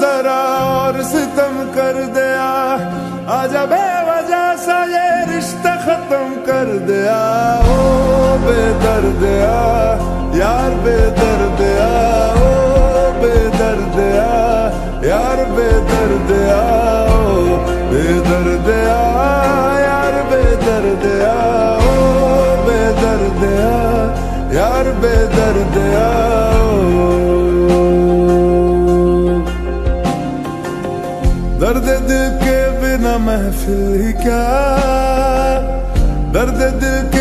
जरा और सितम कर दिया। आजा बेवजह सा ये रिश्ता खत्म कर दिया। ओ बेदर्दया यार बेदर्दया ओ बेदर्दया यार बेदर्दया ओ बेदर्दया यार बेदर्दया ओ बेदर्दया यार बेदर्दया दर्द दिल के बिना महफिल क्या? दर्द दिल के